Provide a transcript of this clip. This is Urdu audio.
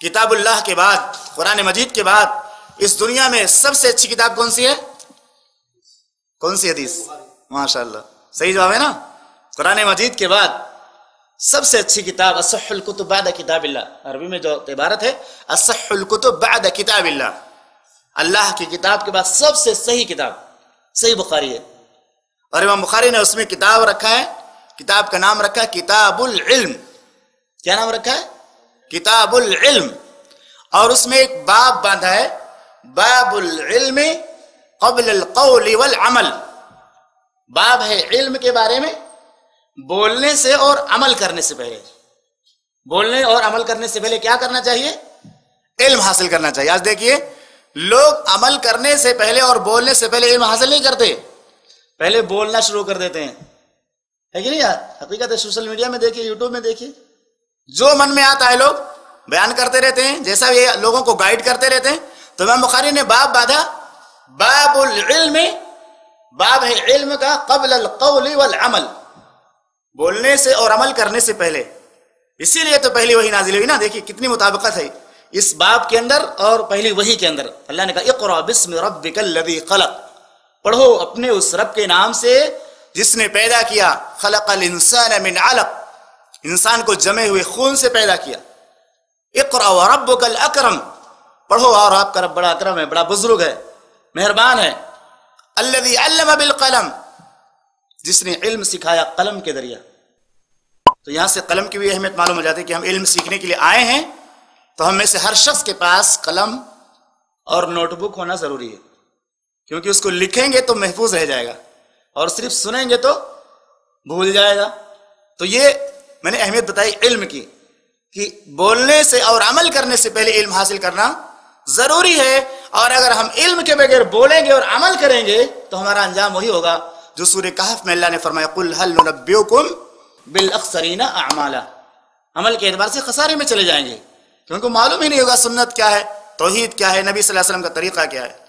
کتاب اللہ کے بعد، قرآن مجید کے بعد، اس دنیا میں سب سے اچھی کتاب کون سی ہے؟ کون سی حدیث؟ ماشاء اللہ صحیح جواب ہے نا؟ قرآن مجید کے بعد سب سے اچھی کتاب، اصح الکتب بعد کتاب اللہ۔ عربی میں جو عبارت ہے، اصح الکتب بعد کتاب اللہ۔ اللہ کی کتاب کے بعد سب سے صحیح کتاب۔ صحیح بخاری ہے۔ اور امام بخاری نے اس میں کتاب رکھا ہے، کتاب کا نام رکھا ہے، کتاب العلم۔ کیا نام رکھا ہے؟ کتاب العلم اور اس میں ایک باب باندھا ہے باب العلم قبل القول والعمل۔ باب ہے علم کے بارے میں، بولنے سے اور عمل کرنے سے پہلے۔ بولنے اور عمل کرنے سے پہلے کیا کرنا چاہیے؟ علم حاصل کرنا چاہیے۔ آج دیکھیے، لوگ عمل کرنے سے پہلے اور بولنے سے پہلے علم حاصل نہیں کرتے۔ پہلے بولنا شروع کر دیتے ہیں۔ ہے کہ نہیں یار؟ حقیقت ہے، سوشل میڈیا میں دیکھیے، یوٹیوب میں دیکھیے۔ جو من میں آتا ہے لوگ بیان کرتے رہتے ہیں، جیسا یہ لوگوں کو گائیڈ کرتے رہتے ہیں۔ تو امام بخاری نے باب باندھا، باب العلم، باب ہے علم کا قبل القول والعمل۔ بولنے سے اور عمل کرنے سے پہلے۔ اسی لیے تو پہلی وہی نازل ہوئی نا، دیکھیے کتنی مطابقت ہے۔ اس باب کے اندر اور پہلی وہی کے اندر۔ اللہ نے کہا اقرا بسم ربک الذی خلق۔ پڑھو اپنے اس رب کے نام سے جس نے پیدا کیا۔ خلق الانسان من علق۔ انسان کو جمے ہوئے خون سے پیدا کیا۔ اقرا وربک الاکرم۔ پڑھو اور آپ کا رب بڑا اکرم ہے، بڑا بزرگ ہے، مہربان ہے۔ الذي علم بالقلم۔ جس نے علم سکھایا قلم کے ذریعہ۔ تو یہاں سے قلم کی بھی اہمیت معلوم ہو جاتی ہے کہ ہم علم سیکھنے کے لیے آئے ہیں۔ تو ہم میں سے ہر شخص کے پاس قلم اور نوٹ بک ہونا ضروری ہے۔ کیونکہ اس کو لکھیں گے تو محفوظ رہ جائے گا۔ اور صرف سنیں گے تو بھول جائے گا۔ تو یہ میں نے اہمیت بتائی علم کی، کہ بولنے سے اور عمل کرنے سے پہلے علم حاصل کرنا ضروری ہے۔ اور اگر ہم علم کے بغیر بولیں گے اور عمل کریں گے، تو ہمارا انجام وہی ہوگا۔ جو سورہ کہف میں اللہ نے فرمایا، قل هل ننبئکم بالاخسرین اعمالا۔ عمل کے اعتبار سے خسارے میں چلے جائیں گے۔ کیونکہ معلوم ہی نہیں ہوگا سنت کیا ہے، توحید کیا ہے، نبی صلی اللہ علیہ وسلم کا طریقہ کیا ہے۔